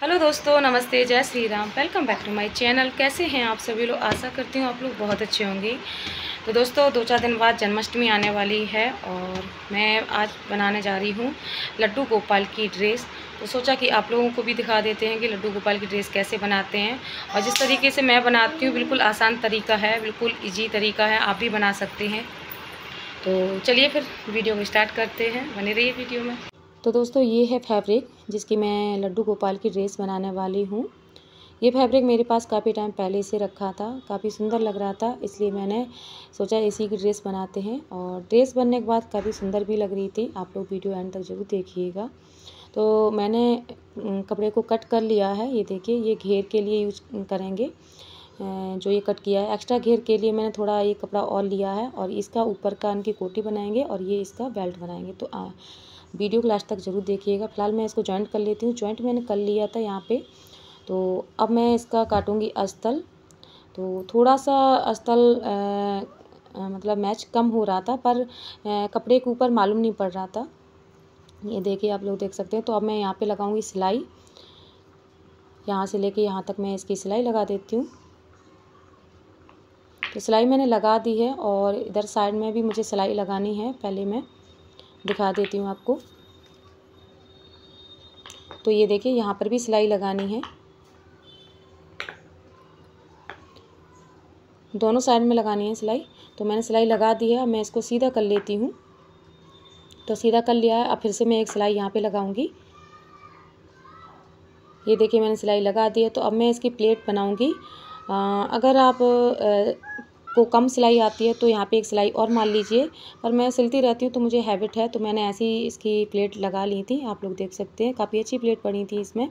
Hello दोस्तों, नमस्ते, जय Shri Ram. Welcome back to my channel कैसे हैं आप सभी लोग? आशा करती हूँ आप लोग बहुत अच्छे होंगे। तो दोस्तों, दो चार दिन बाद जन्माष्टमी आने वाली है और मैं आज बनाने जा रही हूँ लड्डू गोपाल की ड्रेस। तो सोचा कि आप लोगों को भी दिखा देते हैं कि लड्डू गोपाल की ड्रेस कैसे बनाते हैं। और जिस तरीके से मैं बनाती हूँ, बिल्कुल आसान तरीका है, बिल्कुल ईजी तरीका है। आप भी बना सकते हैं। तो चलिए फिर वीडियो को स्टार्ट करते हैं। बने रहिए वीडियो में। तो दोस्तों ये है फैब्रिक जिसकी मैं लड्डू गोपाल की ड्रेस बनाने वाली हूँ। ये फैब्रिक मेरे पास काफ़ी टाइम पहले से रखा था काफ़ी सुंदर लग रहा था इसलिए मैंने सोचा इसी की ड्रेस बनाते हैं। और ड्रेस बनने के बाद काफ़ी सुंदर भी लग रही थी आप लोग वीडियो एंड तक ज़रूर देखिएगा। तो मैंने कपड़े को कट कर लिया है ये देखिए ये घेर के लिए यूज़ करेंगे। जो ये कट किया है एक्स्ट्रा घेर के लिए मैंने थोड़ा ये कपड़ा और लिया है और इसका ऊपर का इनकी कोटी बनाएँगे और ये इसका बेल्ट बनाएँगे। तो आ, वीडियो को लास्ट तक ज़रूर देखिएगा। फ़िलहाल मैं इसको जॉइंट कर लेती हूँ। जॉइंट मैंने कर लिया था यहाँ पे। तो अब मैं इसका काटूँगी अस्तर तो थोड़ा सा अस्तर मतलब मैच कम हो रहा था पर आ, कपड़े के ऊपर मालूम नहीं पड़ रहा था। ये देखिए आप लोग देख सकते हैं। तो अब मैं यहाँ पे लगाऊँगी सिलाई। यहाँ से लेके यहाँ तक मैं इसकी सिलाई लगा देती हूँ। तो सिलाई मैंने लगा दी है और इधर साइड में भी मुझे सिलाई लगानी है पहले मैं। दिखा देती हूँ आपको। तो ये देखिए, यहाँ पर भी सिलाई लगानी है। दोनों साइड में लगानी है सिलाई। तो मैंने सिलाई लगा दी है, अब मैं इसको सीधा कर लेती हूँ। तो सीधा कर लिया है, अब फिर से मैं एक सिलाई यहाँ पे लगाऊँगी। ये देखिए, मैंने सिलाई लगा दी है तो अब मैं इसकी प्लेट बनाऊँगी। अगर आप को कम सिलाई आती है तो यहाँ पे एक सिलाई और मार लीजिए। पर मैं सिलती रहती हूँ तो मुझे हैबिट है तो मैंने ऐसी इसकी प्लेट लगा ली थी, आप लोग देख सकते हैं। काफ़ी अच्छी प्लेट पड़ी थी इसमें।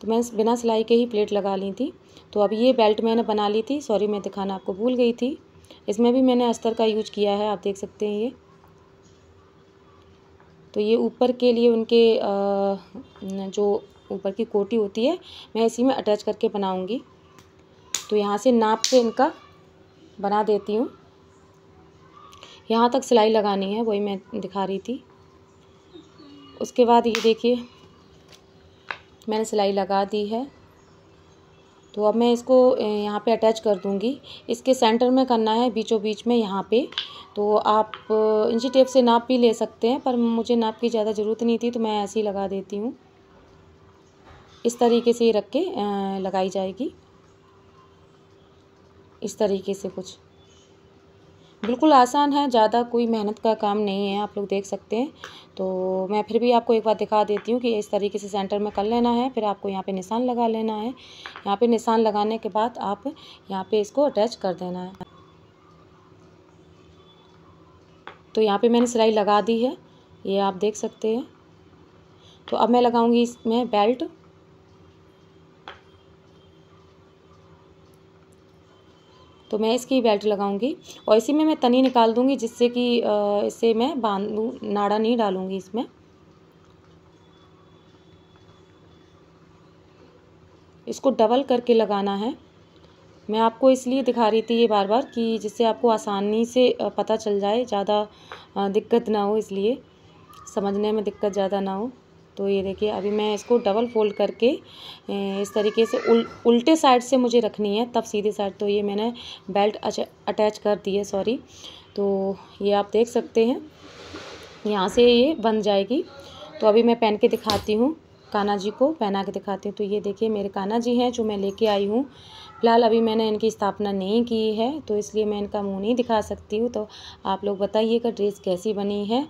तो मैं बिना सिलाई के ही प्लेट लगा ली थी। तो अब ये बेल्ट मैंने बना ली थी, सॉरी मैं दिखाना आपको भूल गई थी। इसमें भी मैंने अस्तर का यूज़ किया है, आप देख सकते हैं ये। तो ये ऊपर के लिए उनके जो ऊपर की कोटी होती है, मैं इसी में अटैच करके बनाऊँगी। तो यहाँ से नाप से इनका बना देती हूँ। यहाँ तक सिलाई लगानी है, वही मैं दिखा रही थी। उसके बाद ये देखिए, मैंने सिलाई लगा दी है। तो अब मैं इसको यहाँ पे अटैच कर दूँगी। इसके सेंटर में करना है बीचों बीच में यहाँ पे। तो आप इंची टेप से नाप भी ले सकते हैं, पर मुझे नाप की ज़्यादा ज़रूरत नहीं थी तो मैं ऐसे ही लगा देती हूँ। इस तरीके से रख के लगाई जाएगी। इस तरीके से कुछ। बिल्कुल आसान है, ज़्यादा कोई मेहनत का काम नहीं है, आप लोग देख सकते हैं। तो मैं फिर भी आपको एक बार दिखा देती हूँ कि इस तरीके से सेंटर में कर लेना है, फिर आपको यहाँ पे निशान लगा लेना है। यहाँ पे निशान लगाने के बाद आप यहाँ पे इसको अटैच कर देना है। तो यहाँ पे मैंने सिलाई लगा दी है, ये आप देख सकते हैं। तो अब मैं लगाऊँगी इसमें बेल्ट। तो मैं इसकी बेल्ट लगाऊँगी और इसी में मैं तनी निकाल दूँगी जिससे कि इसे मैं बांधूँ, नाड़ा नहीं डालूँगी इसमें। इसको डबल करके लगाना है। मैं आपको इसलिए दिखा रही थी ये बार बार कि जिससे आपको आसानी से पता चल जाए, ज़्यादा दिक्कत ना हो इसलिए। समझने में दिक्कत ज़्यादा ना हो। तो ये देखिए अभी मैं इसको डबल फोल्ड करके इस तरीके से उल, उल्टे साइड से मुझे रखनी है तब सीधे साइड तो ये मैंने बेल्ट अटैच कर दी है सॉरी तो ये आप देख सकते हैं यहाँ से ये बन जाएगी। तो अभी मैं पहन के दिखाती हूँ काना जी को पहना के दिखाती हूँ। तो ये देखिए मेरे काना जी हैं जो मैं लेके आई हूँ। फ़िलहाल अभी मैंने इनकी स्थापना नहीं की है तो इसलिए मैं इनका मुँह नहीं दिखा सकती हूँ। तो आप लोग बताइएगा ड्रेस कैसी बनी है?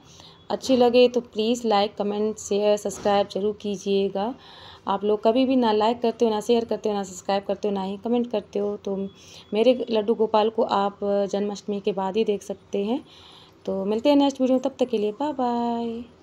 अच्छी लगे तो please like, comment, share, subscribe ज़रूर कीजिएगा। आप लोग कभी भी ना लाइक करते हो, ना शेयर करते हो, ना सब्सक्राइब करते हो, ना ही कमेंट करते हो तो मेरे लड्डू गोपाल को आप जन्माष्टमी के बाद ही देख सकते हैं। तो मिलते हैं नेक्स्ट वीडियो तब तक के लिए बाय बाय